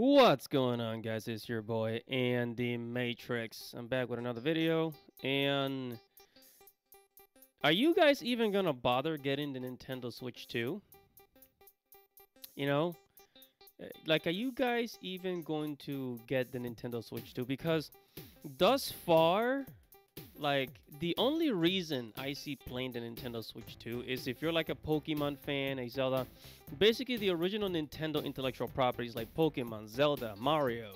What's going on, guys? It's your boy Andy Matrix. I'm back with another video. And are you guys even gonna bother getting the Nintendo Switch 2? You know, uh, like, are you guys even going to get the Nintendo Switch 2? Because thus far, like, the only reason I see playing the Nintendo Switch 2 is if you're like a Pokemon fan, a Zelda, basically the original Nintendo intellectual properties like Pokemon, Zelda, Mario.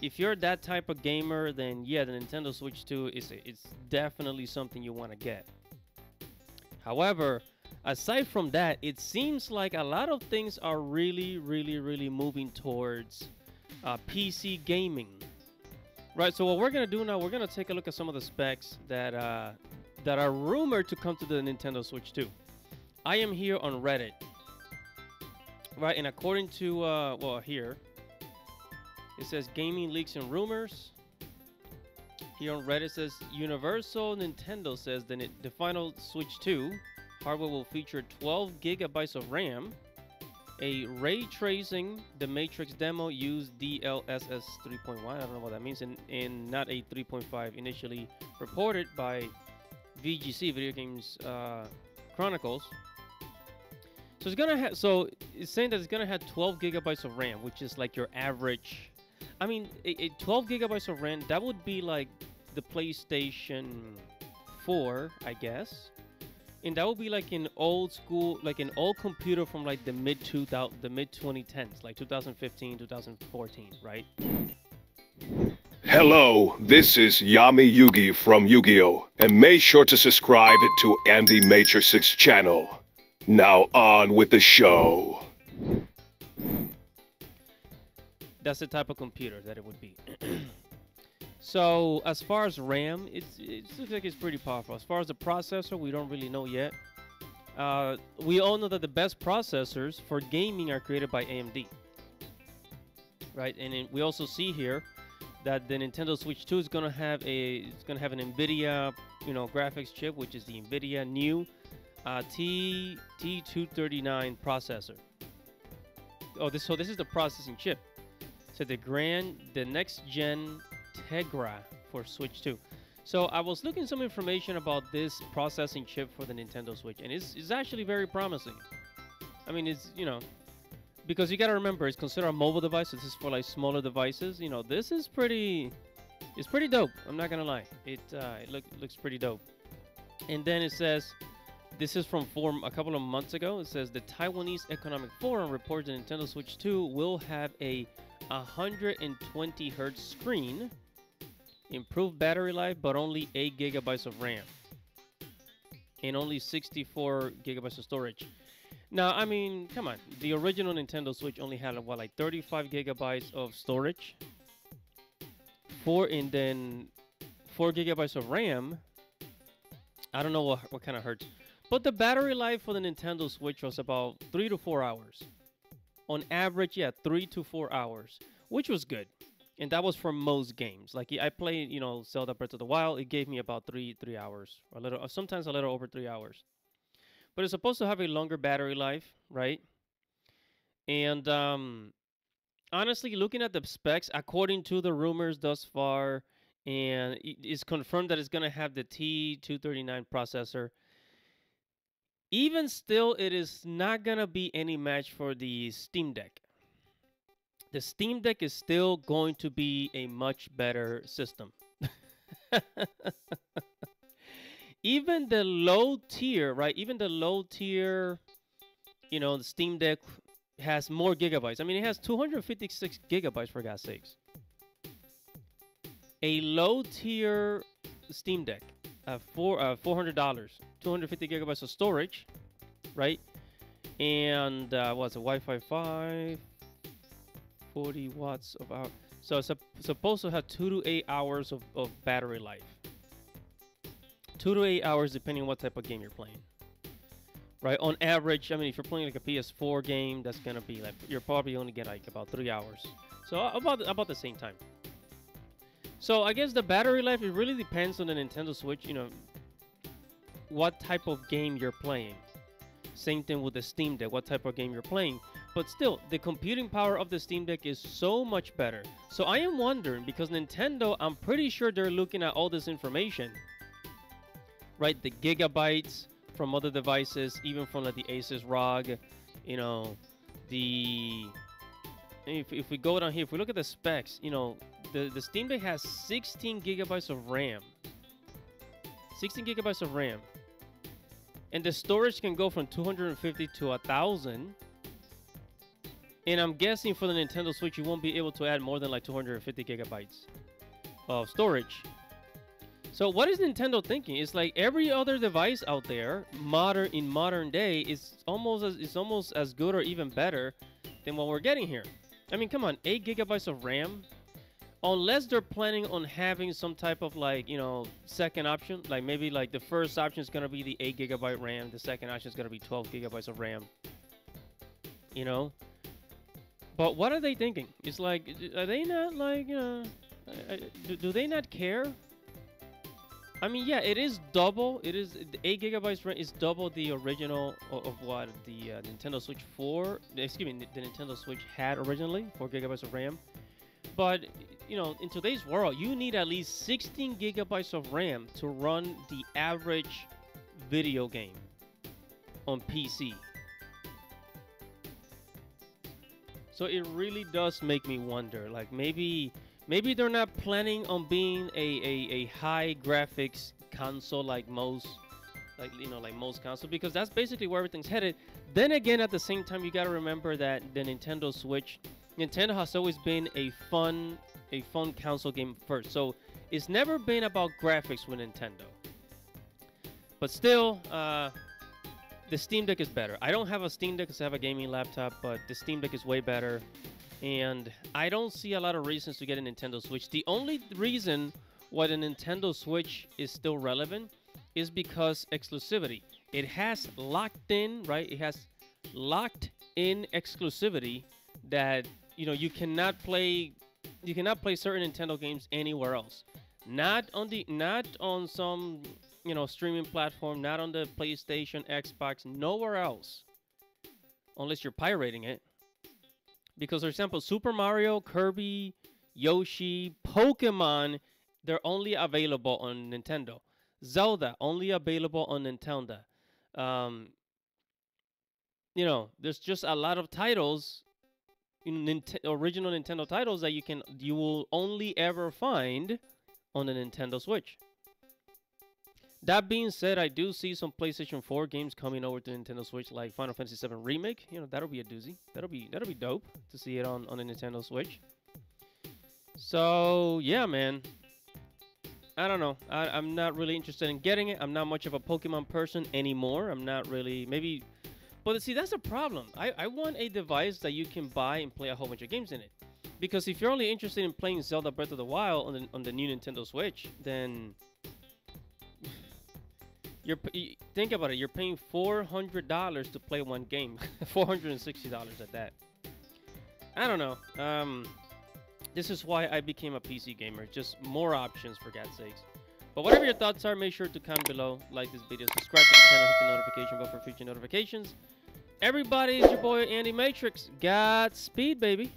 If you're that type of gamer, then yeah, the Nintendo Switch 2 is it's definitely something you want to get. However, aside from that, it seems like a lot of things are really, really, really moving towards uh, PC gaming. Right. So what we're gonna do now, we're gonna take a look at some of the specs that uh, that are rumored to come to the Nintendo Switch 2. I am here on Reddit. Right, and according to uh, well here, it says gaming leaks and rumors. Here on Reddit says Universal Nintendo says that the final Switch 2 hardware will feature 12 gigabytes of RAM, a ray tracing, the Matrix demo used DLSS 3.1. I don't know what that means, and, and not a 3.5 initially reported by VGC Video Games uh, Chronicles. So it's gonna have. So it's saying that it's gonna have 12 gigabytes of RAM, which is like your average. I mean, a, a 12 gigabytes of RAM that would be like the PlayStation 4, I guess and that would be like an old school like an old computer from like the mid 2000 the mid 2010s like 2015 2014 right? Hello this is yami yugi from yu-gi-oh! And make sure to subscribe to andy matrix's channel. Now on with the show. That's the type of computer that it would be So as far as RAM, it's, it looks like it's pretty powerful. As far as the processor, we don't really know yet. Uh, we all know that the best processors for gaming are created by AMD. Right, and it, we also see here that the Nintendo Switch 2 is gonna have a it's gonna have an NVIDIA you know graphics chip, which is the NVIDIA new uh, T T239 processor. Oh, this so this is the processing chip. So the grand the next gen Tegra for Switch 2. So I was looking some information about this processing chip for the Nintendo Switch, and it's, it's actually very promising. I mean, it's, you know, because you gotta remember, it's considered a mobile device. This is for like smaller devices. You know, this is pretty, it's pretty dope. I'm not gonna lie. It, uh, it look, looks pretty dope. And then it says, this is from forum a couple of months ago. It says the Taiwanese Economic Forum reports the Nintendo Switch 2 will have a 120 hertz screen improved battery life, but only 8 gigabytes of RAM and only 64 gigabytes of storage. Now, I mean, come on. The original Nintendo Switch only had what, like 35 gigabytes of storage, four, and then four gigabytes of RAM. I don't know what, what kind of hertz, but the battery life for the Nintendo Switch was about three to four hours. On average, yeah, three to four hours, which was good and that was for most games. Like I played, you know, Zelda Breath of the Wild. It gave me about three three hours, a little, sometimes a little over three hours. But it's supposed to have a longer battery life, right? And um, honestly, looking at the specs, according to the rumors thus far, and it's confirmed that it's gonna have the T239 processor. Even still, it is not gonna be any match for the Steam Deck the Steam Deck is still going to be a much better system. even the low tier, right? Even the low tier, you know, the Steam Deck has more gigabytes. I mean, it has 256 gigabytes for God's sakes. A low tier Steam Deck, uh, for uh, $400, 250 gigabytes of storage, right? And uh, what's a Wi-Fi 5, 40 watts of hour. So it's supposed to have two to eight hours of, of battery life. Two to eight hours depending on what type of game you're playing. Right, on average, I mean, if you're playing like a PS4 game, that's gonna be like you're probably only get like about three hours. So about about the same time. So I guess the battery life it really depends on the Nintendo Switch. You know, what type of game you're playing. Same thing with the Steam Deck. What type of game you're playing? But still, the computing power of the Steam Deck is so much better. So I am wondering because Nintendo, I'm pretty sure they're looking at all this information, right? The gigabytes from other devices, even from like the Asus ROG, you know, the if, if we go down here, if we look at the specs, you know, the, the Steam Deck has 16 gigabytes of RAM. 16 gigabytes of RAM. And the storage can go from 250 to 1000. And I'm guessing for the Nintendo Switch, you won't be able to add more than like 250 gigabytes of storage. So what is Nintendo thinking? It's like every other device out there, modern in modern day, is almost as is almost as good or even better than what we're getting here. I mean, come on, eight gigabytes of RAM. Unless they're planning on having some type of like, you know, second option, like maybe like the first option is gonna be the eight gigabyte RAM, the second option is gonna be 12 gigabytes of RAM. You know, but what are they thinking? It's like, are they not like, you know, do, they not care? I mean, yeah, it is double. It is eight gigabytes RAM is double the original of, of what the uh, Nintendo Switch 4. Excuse me, the Nintendo Switch had originally, four gigabytes of RAM. But you know, in today's world, you need at least 16 gigabytes of RAM to run the average video game on PC. So it really does make me wonder, like maybe maybe they're not planning on being a, a, a high graphics console like most like you know like most consoles because that's basically where everything's headed. Then again at the same time you got to remember that the nintendo switch nintendo has always been a fun a fun console game first. So it's never been about graphics with nintendo. But still uh, the steam deck is better i don't have a steam deck because i have a gaming laptop but the steam deck is way better and I don't see a lot of reasons to get a Nintendo Switch. The only reason why the Nintendo Switch is still relevant is because exclusivity. It has locked in, right? It has locked in exclusivity that you know you cannot play you cannot play certain Nintendo games anywhere else. Not on the not on some you know streaming platform, not on the PlayStation, Xbox, nowhere else. Unless you're pirating it. Because, for example, Super Mario, Kirby, Yoshi, Pokemon, they're only available on Nintendo. Zelda, only available on Nintendo. Um, you know, there's just a lot of titles, Nint- original Nintendo titles that you can you will only ever find on the Nintendo Switch. That being said, I do see some PlayStation 4 games coming over to Nintendo Switch, like Final Fantasy VII Remake. You know, that'll be a doozy. That'll be that'll be dope to see it on on the Nintendo Switch. So yeah, man. I don't know. I, I'm not really interested in getting it. I'm not much of a Pokemon person anymore. I'm not really maybe. But see, that's a problem. I, I want a device that you can buy and play a whole bunch of games in it. Because if you're only interested in playing Zelda Breath of the Wild on the, on the new Nintendo Switch, then you're think about it. You're paying four hundred dollars to play one game. four hundred and sixty dollars at that. I don't know. Um, this is why I became a PC gamer. Just more options for God's sakes. But whatever your thoughts are, make sure to comment below, like this video, subscribe to the channel, hit the notification bell for future notifications. Everybody, it's your boy Andy Matrix. Godspeed, baby.